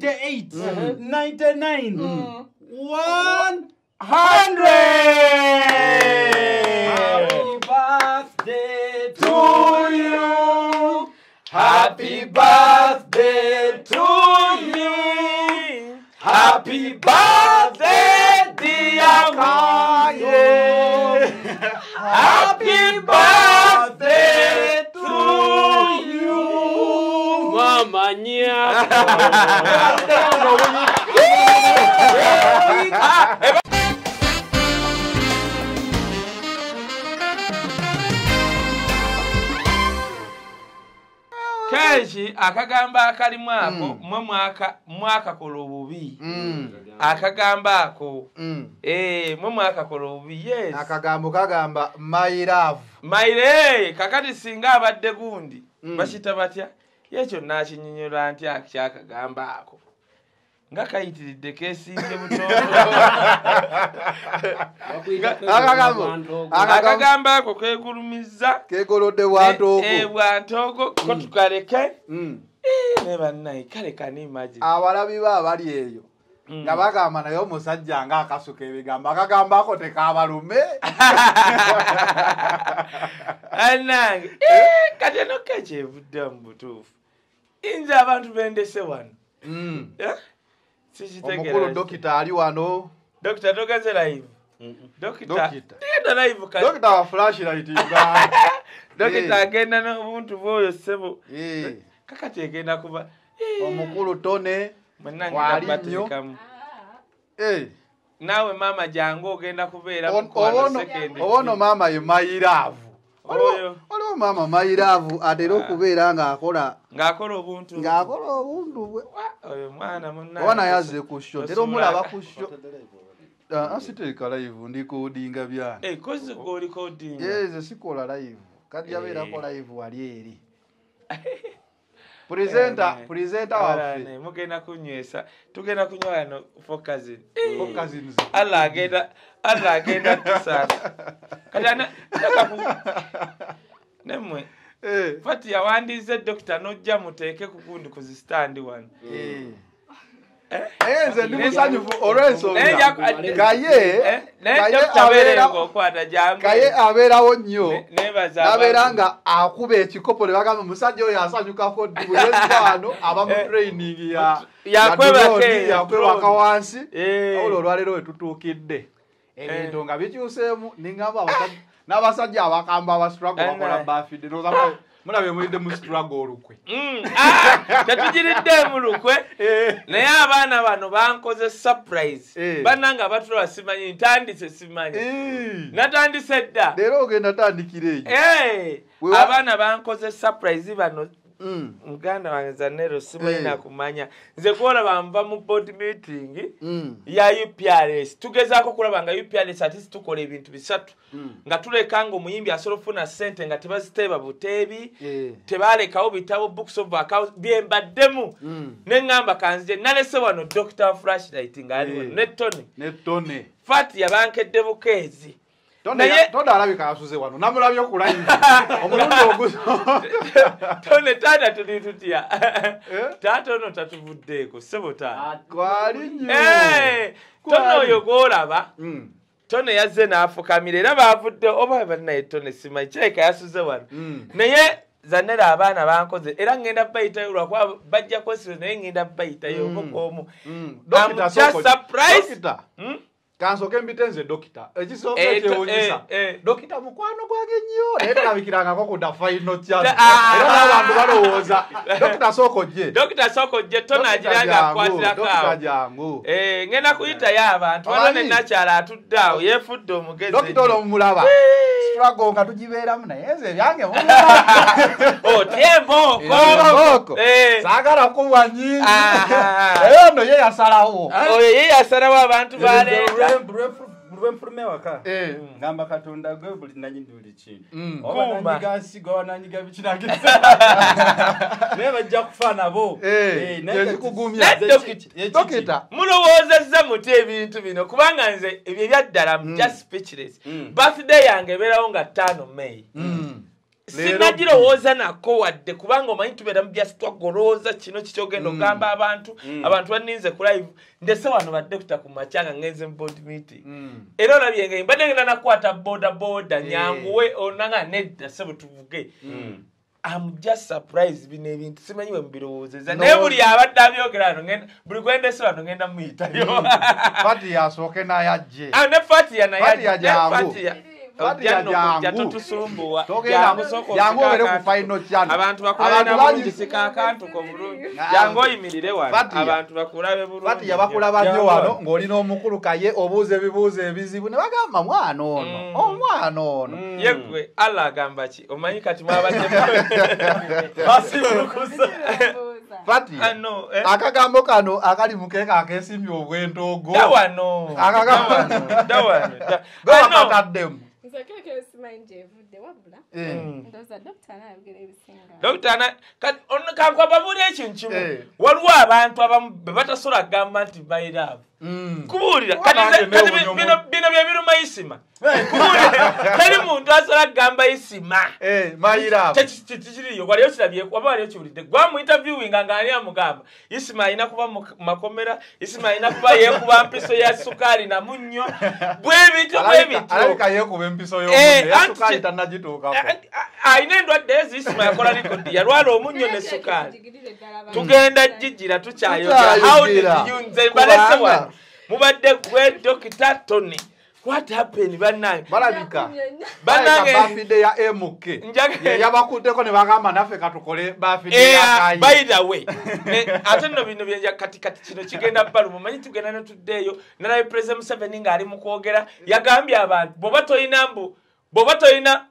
98 mm-hmm. 99 mm. 100 Happy birthday to you. Happy birthday to you. Happy birthday, dear Kanye. Happy birthday kenshi akagambo akalimu ako mwe mwaka mwakakola obubi. Akagambo ako. Eh, mwe mwakakola obubi yes. Akagambo kagamba love. Maire kakati singa abadde gundi Mm. bakita batya yekyo nakinyonyola ntya kyakagambo ako? Nga kayitiridde kesinge butondo Akagambo. akagambo ako kegulumiza kegolodde Eh, eh, bwantooko ko tukaleke. Mm. Eh, ne bannaye kale kanimagi abalabi be abali eyo nga bagamba naye omusajja nga akasuka ebigambo akagambo ako tekabalume anange kati eno kekyevudde mu butuufu inza abantu bendese wano. Mm. Omukulu sikitegeera dokita ali wano? Dokita togenze live. Dokita Dokita. tugenda live kati. Dokita wa flashlight uganda. Dokita Eh. agenda n'obuntu bwoyo ssebo. Eh. kakati egenda kuba eh, omukulu tone mwenange wali gabateekamu Eh. naawe maama jangu ogenda kubeera obono maama ye mayiraavu. Waliwo maama mayiraavu atera okubeera ng'akola ng'akola obuntu. ng'akola obuntu bwe. Oyo mwana munnange oba naye azze ku sho tera omulaba ku sho asitereka live ndikodinga byange Eh, yeze sikola live. Kajja Eh. beerako live wali eri purezenta Eh, purezenta waffe mugenda kunywesa tugenda kunywa wano focusing Fo cousins. allah agenda allah agenda tusaasa kati ana nakaku nemwe Eh, fati yawandiize dokita nojja muteeke ku gundi ku zisitandi wano eh. naye nze ndi musanyufu Naye olw'ensonga nja- gaye Eh, dokita abeera abeerenga okwata jangu gaye abeerawo nnyo nabeera nga akuba ekikopo ne bagamba omusajja oyo asanyukako ddi bwe yezza wano aba mu Eh, training ya yakwebaka ya drone, eyo, yakwebaka drone. wansi Eh. wabula olwaleero wetutuukidde ebintu nga bikyuseemu ningamba abasajja n'abasajja abakamba aba struggle bakola bafidde noza mulabye mulidde mu struggle olukwe Mm, ah, tetugiridde mu lukwe. Naye abaana bano bankoze surprise. Eh. bannanga batula simanyi ntandise simanyi. Eh. natandise dda. Leero ogenda tandikira eyo Eh, Wewa- abaana bankoze surprise bano muganda wange zanero simanyi Eh. nakumanya nze kwolaba nva mu board meeting mm, ya uprs tugezaako kulaba nga uprs ati tukola ebintu bisatu mm. nga tuleka nga omuyimbi asobola ofuna sente nga tebaziteeba buteebi Eh. tebalekawo bitabo books of accounts byembaddemu Mm. neŋŋamba kanzije nalese wano dr flashlight ng'ali wano Eh. ne ne tone fati yabankedde bukeezi Tone Naye- ya- tone alabika yasuze wano namulabye okulayivu omulundi oguzo tone taata tuli tutya taata ono tatuvuddeeko sebo taata kwali nnyo tone oyo gwolaba tone yazze n'afukamira era baavudde oba bannaye tone simanyi kireka yasuze wano naye zanera abaana bankoze era ngenda bayitayo lwakuba bajja kwesiro naye ngenda bayitayo Mm. omukomu Mm. Just Soko- surprised. Dokita, kansooke ekisooka Eh, ekyewunyisa eh, eh. dokita mukwano gwage nnyo naye talabikirangako ku dafaino kyazo Ah. n'abantu balowooza. Dokita sooka ojje. Dokita soko je tone Dokita agira nga akwatirako awo. Jangu. Eh, ngenda kuyitayo abantu waliwo nenakyala atudde awo yeefudde omugezi. Dokita ono mumulaba. Struggle nga tugibeeramu naye nze ebyange otya embooko Eh. saagala kuwa nyingi Aha. naye ono ye yasalawo oyo ye yasalawo abantu baleeta lwenfulume waka Eh. ngamba katonda gwe buli nanyini buli kintu Mm. oba Kumba. nanyiga nsiga oba nanyiga bikinagisa naye bajja kufa nabo Eh, Eh, naye yezikugumya. kati- Ne dokita. Ekiki. dokita mulowoozezza muti ebintu bino kubanga nze ebyo ebyaddala mu just speechless Mm. birthday yange ebeerawo nga ttaano may Mm. Sinagirowooza nako wadde kubanga omanyi tubeera mu byasitwago olowooza kino kikyogenda Mm. ogamba abantu Mm. abantu baninze ku live. Ndese wano badekuta ku makya nga ngenze mu board meeting. Mm. era olabye nga mbadde ngenda nakwata boda boda Eh. nyanguwe onanga nedda sebo tuvuge. Am just surprise bino ebintu simanyi we mubirowoozeza No. naye buli abadde abyogera ano ngenda- buli gwendese wano ngenda muyitayo. Fati yasooke nayajje. Ah, ne fatiya Fatiya ne jangu. Obere ku final channel. abantu Abantu bakulabira bangi- bulungi sika akantu ko bulungi Ah. jangu oyimirire wano. Abantu bakulabe bulungi. Fati yabakulaba nnyo Jangu wano ng'olina omukulu kaye obuuza ebibuuzo ebizibu ne bagamba mwana ono Mm. omwana ono. Mm. yegwe allah agamba ki? Omanyi kati mwabadde basibulukuza fati ano eh? akagambo kano akali mukeeka akesimbye obwentoogo da wano. Akagambo- Da wano, da wano da- go Ano, bakataddemu nze keke simanyi gyevudde wabula ndowooza dokita naayogera ebisinga kati ono kankwababuuli ekintu kimu waliwo abantu abamu be batasobola kugamba nti bairaavu. Kubuulira neewuunya bi- bino bino bye biruma isima kubuulira teri muntu asobola kugamba isima Eh, tekiriyo waliyo kirabye waba waliyo kiwulidde gwa mu interviewinga ng'ani amugamba isima alina kuba mu makomera isima alina kuba yeekuba mpiso ya sukaali na munnyo. Bwe bityo bwe bityo. alabika yeekuba empiso Eh, y'omunne anti yasukaali ki- tannagituukako. A- a- alina endwadde ezi isima yakola likodi yalwala omunnyo ne sukaali. tugenda jijira tukyayogera. How did you nze mbalese wano mubadde gwe dokita tony. What happened bannange? Balabika. Bannange bafide ya mk yabakuddeko ne bagamba naffe katukole bafide Eh, yakayi by the way Ne- ate nno bino bya kati kati kino kigenda balumu manyi tugenda netuddeeyo nalabe president museveni ng'ali mu kwogera yagambye abantu bw'oba toyina mbu bw'oba toyina ah,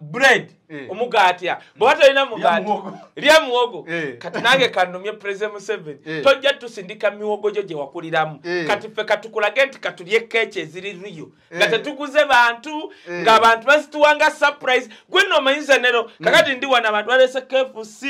bread. Eh. omugaatya. Bw'oba toyina mugaati lya muwogo. Eh. kati nange kanumye president museveni. Eh. tojja tusindika miwogo gyo gye wakuliramu. Kati ffe katukulage nti katulye keeki eziri riyo nga tetuguze bantu ng'abantu bazituwanga surprise. Gwe nno omanyiza nero kakati ndi wano abantu balese kfc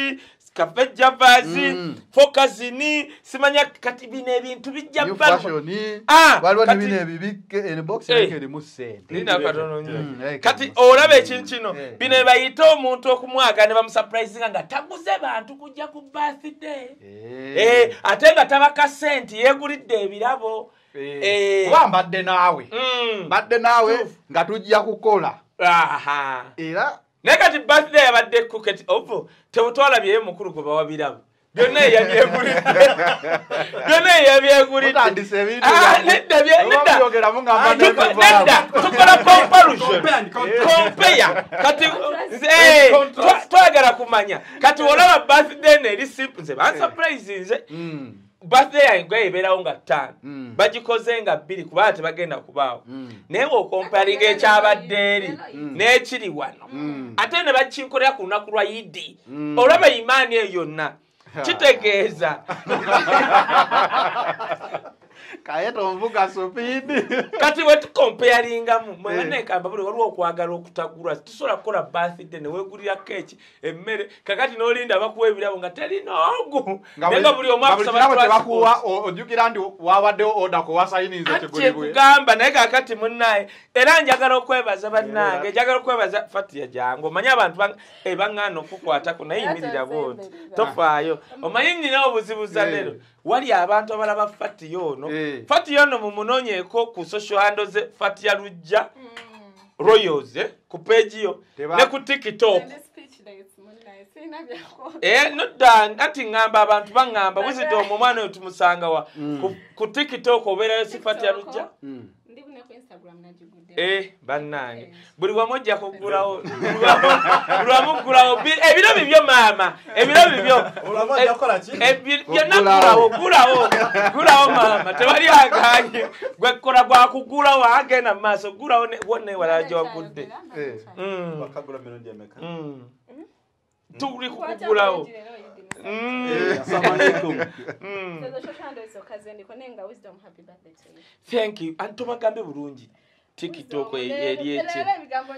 cafe javasi Mm. fokasini simanya kati bino ebintu bijja New balumu. fashion Ah, waliwo kati- nebino ebibike ebox Eh. eriko erimu sente Nina katono nnyo. Mm, eh, kati katono. olaba ekintu kino Eh. bino ebayita omuntu okumwaga ne bamusurprisinga nga taguze bantu kujja ku birthday Eh. Eh, ate nga tabaka sente yeegulidde ebirabo kuba mbadde naawe Mm. mbadde naawe nga tujja kukola Aha. era naye kati birthday yabadde kuket ovo tewutwalabyeyo mukulu gwe bawa birabo byonna eyabyegulidde byonna eyabyegulidde mutandise ebintu Ah, Ah, tukola compare. Kati eh, twa- twagala kumanya. Kati olaba birthday neri simple nze bansurprise nze. Mm, birthday yange ebeerawo nga ttaano Mm. bagikoze nga bbiri kubanga tebagenda kubaawo Mm. naye ng'okompalinga ekyabadde eri Mm. n'ekiri wano ate ne bakinkolera ku lunaku lwa yidi Mm. olaba imaani eyo yonna kitegeeza kaye tonvuga supiidi kati bwe tukompeyalingamu Eh. mwebanekamba buli waliwo okwagala okutagulwa tusobola kukola birthday neweegulira keeki emmere. Kakati n'olinda bakuwa ebirabo nga terina ogu naye nga buli omu akusaba kirabo transport. tebakuwa o- ojjukira nti wabaddewo oda kuwasayiniza ate ekigulibwe kugamba naye kakati munnaye era njagala okwebaza bannange njagala okwebaza fatiya jangu omanyi abantu bang- eh, baŋŋaana okukwatako naye yimirira bwoti tofaayo. Omanyi nnina obuzibuza Eh. lero wali abantu abalaba fatiya ono. Fatiya ono mumunoonyeeko ku social handle ze fatiya lujja royals eh, ku peegi yo ne ku tiktok. Eh, nodda ati ŋŋamba abantu baŋŋamba buzita omwo omwana oyo tumusanga wa. Ku- ku tiktok obeerayo si fatiya lujja bannange. Buli wamu ojja kugulawo buli wamu- buli wamu gulawo Bi- ebiro bibyo maama. Ebiro bibyo. Kukola ki? Ebi- byonna gulawo gulawo. Gulawo maama. Tewali aganye. Gwekkola gwakugulawo agenda mu maaso. Gulawo ne- wonna ewala gyogudde tuli kukugulawo thank you. anti tobagambe bulungi tiktok eri eki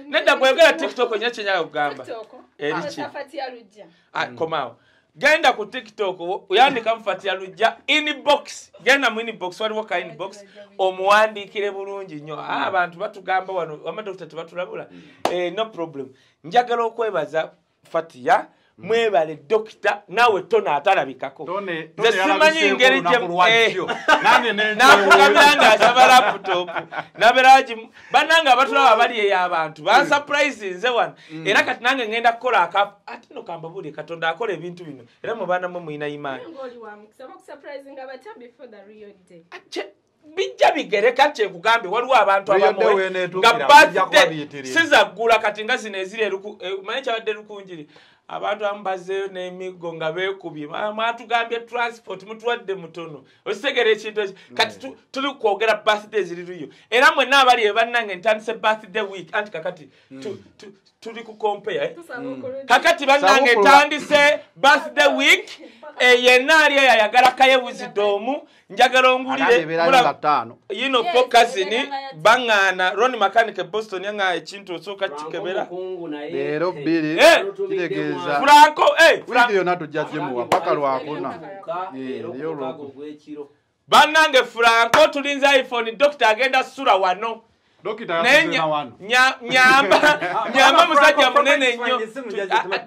nedda gwegera tiktok nyina kyenyaga kugamba TikTok. Eri ki? Safati ya lujja. Ah, komaawo genda ku tiktok wo- oyandika mufatira lujja inbox. genda mu inbox? Waliwo ka inbox? omuwandiikire bulungi nnyo abantu batugamba wano amadokita tebatulabula Eh, no problem. njagala okwebaza fatiya mwebale dokita naawe tona atalabikako. Nze simanyi ngeri olunaku lwa jjo. Nange ne- nakugambira nga asaba laputopu naberagi bannange abatulaba abali eyo abantu bansapurayisi nze wano. Era kati nange ngenda kukola aka ate no kambabuulire katonda akola ebintu bino. Era mu baana mwe mulina imaani bijja bigereka kyekugambye waliwo abantu Real abamuwe day weeneetuukira, nga bijja kuba birthday biyitirivu. sizaggula kati nga zino eziri eruku- eh, manyi kyabadde lukunjiri? Abantu abamu bazzeeyo n'emiggo nga beekubye. Mwatugambye transport mutuwadde mutono. Okitegera ekintu ekyo kati tu- tuli kwogera birthday ziriruyo era mwenna abali ebannange ntandise birthday week. Anti kakati tu- tuli ku compare eh? okulungi kakati bannange Sabukulwa. tandise birthday week eh, yenna ali eyo ayagala kaye wisdom njagala ongulire yino nga yati- baŋŋaana ron mechanic e boston yaŋŋaa ekintu osooka kikebera leero bbiri Eh, kitegeeza. franco Fra- wiiki yonna tujja kimuwa paka lwakuna. bannange franco tulinza iphone dokita agenda sula wano naye yakuzena nya- wano. nya- nyamba nyamba musajja munene nnyo.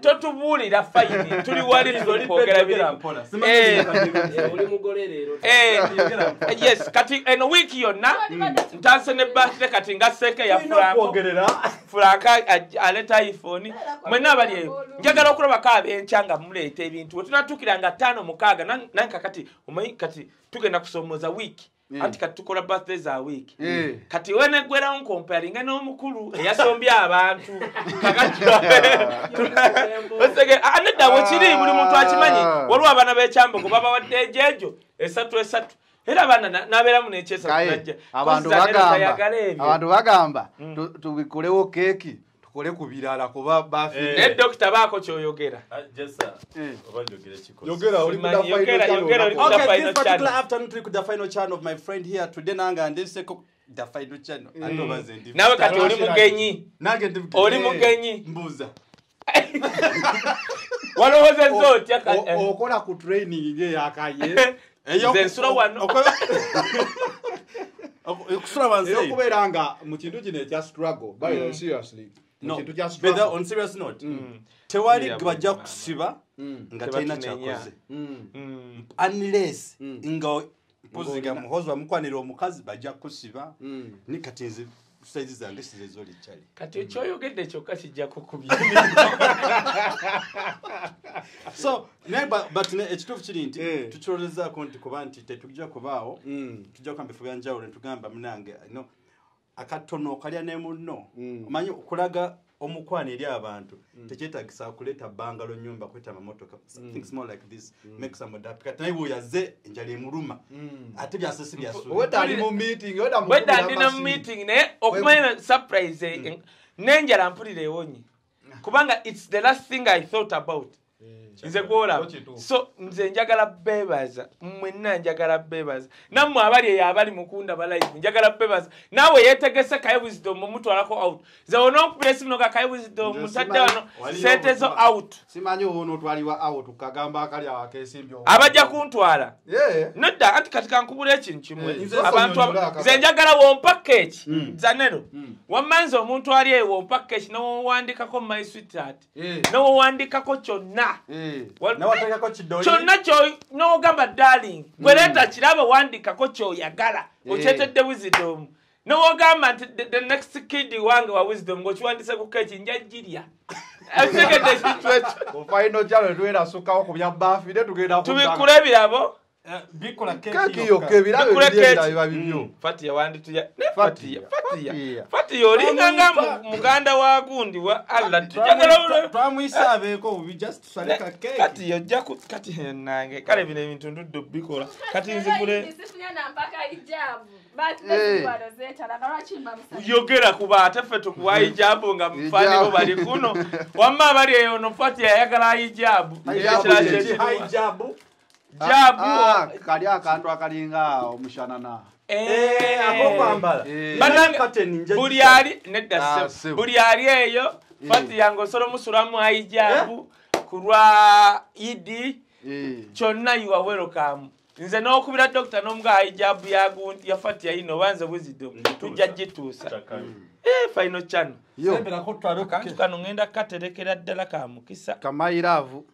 totubuulira fayini. Tuli wali birimu Eh. Eh, yes kati eno wiiki yonna ntanse ne birthday kati nga seeke ya aj- aleta iphone. Mwena abali eyo njagala okulabako abenkya nga muleeta ebintu. Wetunatuukira nga ttaano mukaaga. Nan- nange kakati omanyi kati tugenda kusomooza wiiki. Anti kati tukola birthday za wiiki Eh. kati weneggwerawo nkomparinga n'omukulu eyasombye abantu. Osege- ah, nedda wekiri buli muntu akimanyi waliwo abaana b'ekyambogo babawadde ejejo esatu esatu. Era abaana na- n'abeeramu najja. abantu bagamba tu- tubikulewo keeki tukole ku birala kuba bafi Eh. naye dokita baako kyoyogera. Eh. Nawe kati oli mugenyi? Oli Eh. mugenyi mbuuza walowoozezza otya eh. okola ku training eyakaye Nze nsula wano. okusula wansi eyo. okubeera nga mu kintu kino ekya struggle. By seriously that on serious note tewali Yeah, bajja bwana. kusiba Mm. nga talina kyakoze Mm. Mm. unless Mm. nga Ng'olina- muhozi wamukwanira omukazi bajja kusiba Mm. ni kati nze saizi zange sizezoli kyali kati ekyoyogedde kyokka kijja kukubya so naye but ne- ekituufu kiri nti Eh. tukirolezaako nti kuba nti tetujja kubaawo Mm. tujja kugamba ebifo byanjawulo netugamba munange no akatono okalya ne munno. Mm. omanyi okulaga omukwano eri abantu. Tekyetagisa kuleeta bangalo nyumba kweta amamotoka things more like this make somebody happy kati naye bweyaze enjala emuluma. Ate byasesi Weda ali mu meeting naye okumanya surprise n'enjala mpulira ewonye. Kubanga its the last thing i thought about nze gwolaba so nze njagala beebaza. Mwenna njagala beebaza. Nammwe abali eyo abali mukunda balive njagala beebaza. Naawe yeetegese kaye wisdom omutwalako out. Ze wona okupira esimu noga kaye wisdom Nze mutadde wano sente zo out. Simanyi ono otwaliwa awo tukagamba akali awo akesimbye abajja kuntwala. Nedda anti kati kankubula ekintu kimwe Eh, nze abantu nze njagala wompa keeki Mm. zanero. Mm. wamanzi omuntu ali eyo wompa keeki nowowandikako my sweetheart. Eh. nowowandikako kyonna Eh. Nawateekako kidoli. Kyonna kyo nowogamba darling gweleeta kiraba wandikako kyoyagala Eh. okyetedde wisdom. Nowogamba nti the- next kid wange wa wisdom ngaokiwandise ku keeki njagirya ekitegedde ekintu ekyo Ku ku ku bikola keki yokka keeki. ebirala bibyo fatiya wandituya ne Fatiya, fatiya fatiya Fatiya. fatiya olinga nga mu- muganda wa gundi wa allah tujagala twamwisa abeeko bubi just tusaleka keki. Kati ku nange. Kale bino ebintu ndudde obikola kati nzigule yogera kuba ate ffe tukuwa hijabu nga mufaanibo bali kuno. Wamma abali eyo no fatiya yayagala hijabu. Hijabu Ekirala hijabu jabu. Ah, kali akantu akalinga Eh. Eh. Bannange, buli ali nedda Ah, buli ali eyo fatiya nga osobola omusulamu hijabu ku lwa idi Eh. kyonna welcome. Nze n'okubira dokita n'omugaa hijabu yagundi yafati yayino obanze wisdom tujja gituusa. Eh, twalo kantu kano ŋŋenda katerekera ddala ka mukisa. Kamayiravu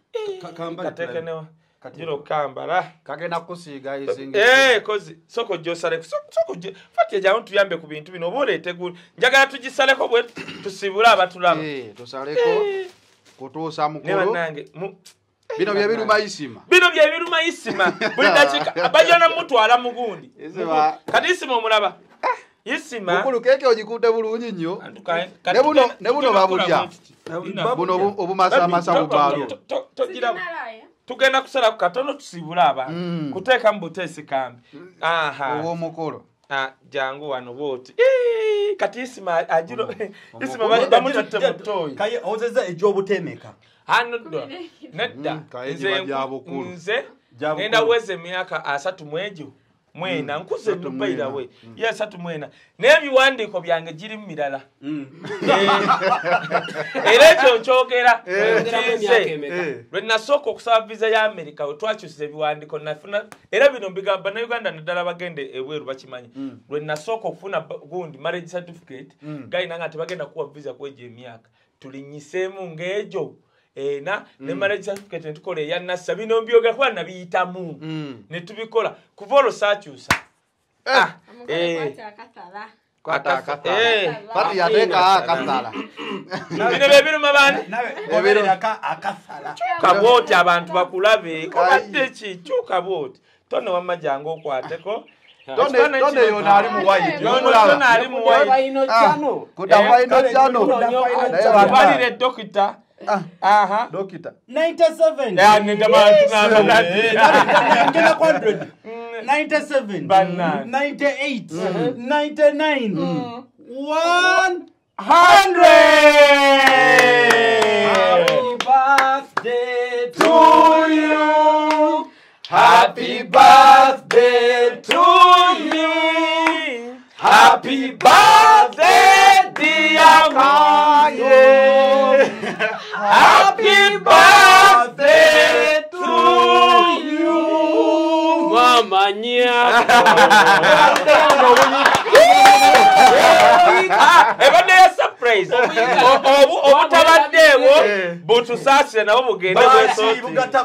katekenewa jira okambala kagenda kusiiga izingi Eh, kozi soko gyosale soko fati ejamu tuyambe ku bintu bino oba oleete gu njagala tugisaleko bwe tusibule abatulaba Eh, tusaleko kutuusa ne mukulu bannange mu- bino bye biruma isima bino bye biruma isima buli dakika bajana mutwala mugundi Isima. kati isima omulaba isima mukulu keke ogikutte bulungi nnyo Kantu ka- kati Ne buno- tugenda- ne buno tugenda babulya. kukolamu kiti. Ina. buno obu- obumasamasa To- tugenda kusalaku katono tusibule abantu Mm. kuteeka mu buteesi kambi. Aha. Ow'omukulu Ah, jangu wano booti kati isima agiro isima Omukulu- bamututte mu ttooyi kaye ozeza egy'obuteemeka. Hano dda nedda. Mm, nze nze ngenda weza emyaka asatu mwegyo mwena nkuze asatu dubaira mwena. we. Ye asatu mwena. N'ebiwandiiko byange giri mu mirala. Era ekyo nkyogera. Nkize Eh. lwe nasooka okusaba visa ya amerika we twakyusiza ebiwandiiko nafuna era bino mbigamba bannayuganda naddala bagende ebweru bakimanyi lwe nasooka okufuna gundi marriage certificate gayina nga tebagenda kuwa visa kwegyo emyaka. Tulinyiseemu ng'egyo ena ne marriage certificate netukola eya nassa. Bino mbyogera kuba nabiyitamu Mm. ne tubikola. Kuva olwo saakyusa. Ah, eh. Eh. bino bebiruma bani nawe gobereraka akasala kabwoti abantu bakulabe. Kabadde ki? Kyuka bwoti tone wamma jangu okwateko. Tone tone yona ali mu white Yono omulaba tone ali mu white. kuda Eh, balire dokita Ah. aha. Dokita 97 yanenda bantu n'abantu ngenda ku 100 97 Bannange. Mm. 98 mm-hmm. 99 mm. 100 Happy birthday to you. Happy birthday to you. Happy birthday, dear Mayo. Happy birthday to you. mwamanya ebadde ya surprise. Obu- obutabaddeewo butusaasire nabo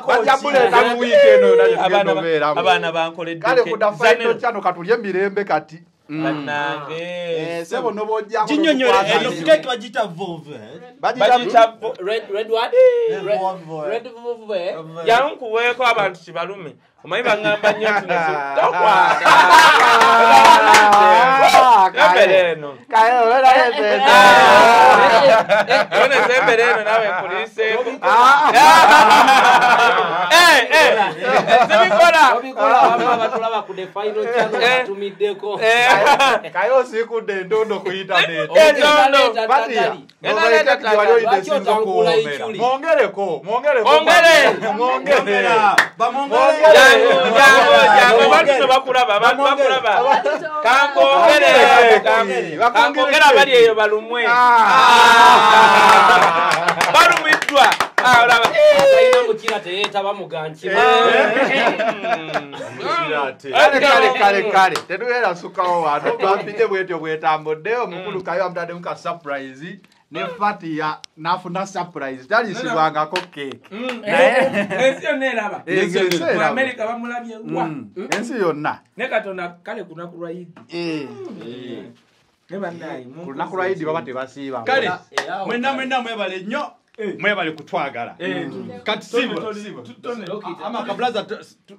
bajja kuleeta mu wiiki eno abaana bankoledde kale kuda faino kyano katulye emirembe kati sebo nobojja ginyonyole eno keke bagita vove bagiyita red red what? Red Vove. vove yankuweeko abantu kibalume omanyi baŋŋamba nnyo nti nazo tokwata embere eno yone zembere eno nawe nkuliiseeko Eh, eh, zibikola obikola bamwe batulaba ku the final channel Eh. batumiddeko Eh, kaye osiikudde endondo ku intaneti endondo Batiya, Enaleeta nobeeka wali oyita Lwaki esinza otangula okuwoomera. ikyuli? mwongereko mwongereko Mwongere. mwongere bamongere jangu jangu jangu abantu tebakulaba abantu bakulaba kankongere Bakongere. kankongere abali eyo balumwe balumiddwa Ah, olaba. Talina mukira teyeetaba mugankima kale kale kale kale tetubeera sukawo wano twapidde bwetyo bwetambudde. Omukulu kayo amutaddemu ka surprise ne fatiya nafuna surprise. Talisibwangako ensi yonna eraba. Eh, ensi eraba. mu amerika bamulabye wa? Ensi yonna. Ne katonda kale ku lunaku lwa idi Eh, ku lunaku lwa idi baba tebasiiba kale Era mwena mwena mwebale nnyo mwebale kutwagala. Kati sibula. sibula amakabulaza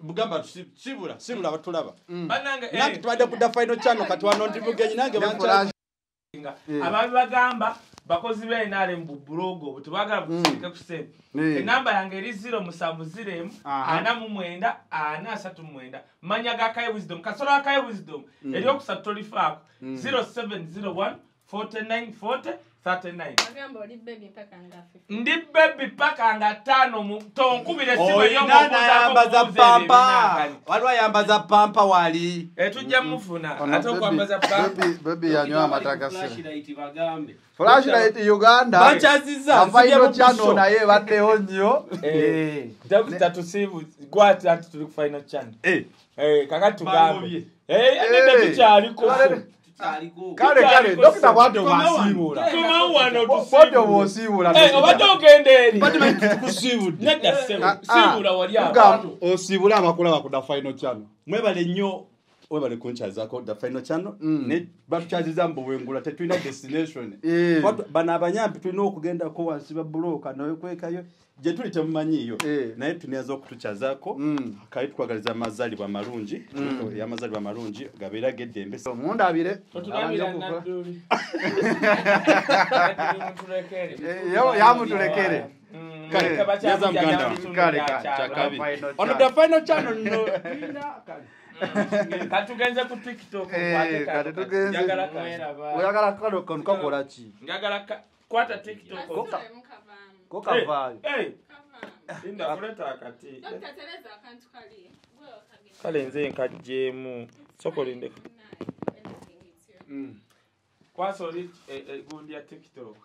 bugamba sibula sibula batulaba bannange nange tubadde kudda final channel kati wano ndi mugenyi nange ababi bagamba bakozi b'enrm bu bulogo obwo tebagala butusirike ku ssente. Eh. enamba yange eri 0 musanvu 0 Aha. ana mu mwenda ana asatu mwenda. Manya ga kaye wisdom kasolo akaye wisdom. Eryokusatu tolifaako. 0701 4940 39 agamba oli bebi mpaka nga 50 ndi bebi paka nga tonkubira oyina nayambaza pampa. waliwo ayambaza pampa wali. Etujja mufuna. Ono ate okwambaza pampa. Baby- baby yanywa amata ga siri Flashlight uganda. Avairo channel naye ebaddeyo nnyo. Eh, dokita tusiibu gwati anti tuli ku final channel. Eh, kaka tugambe. Eh, Eh, tukyaliko kale kale dokita bwate wano bwate bwosiibula Eh, obadde ogenda eri tukusiibudde nedda sebu Ah, ah. siibula wali awo Tugamba, osiibule amakulu abakuda final channel. Mwebale nnyo webale kunkyazako the final channel. Mm. ne batukyaziza mbu bwengula tetulina destination. Eh. Bano abanyampi tulina okugendako wansi ba buloka nawekwekayo gye tuli temumanyiiyo Eh. naye tuniyaza okutukyazaako Mm. kale tukwagaliza amazaalibwa malungi y'amazaalibwa malungi gabeere ag'eddembe mundabire. Eh, yamutulekere. Ono channel. the final channel nno katugenze ku tiktok Eh, kati kano. tugenze. Oyagala kano kano kakola ki? njagala kwata tiktok ko kavaayo kavaamu linda kuleta akati. Kale nze nkajjeemu it's your kwasa oli gundi ya tiktok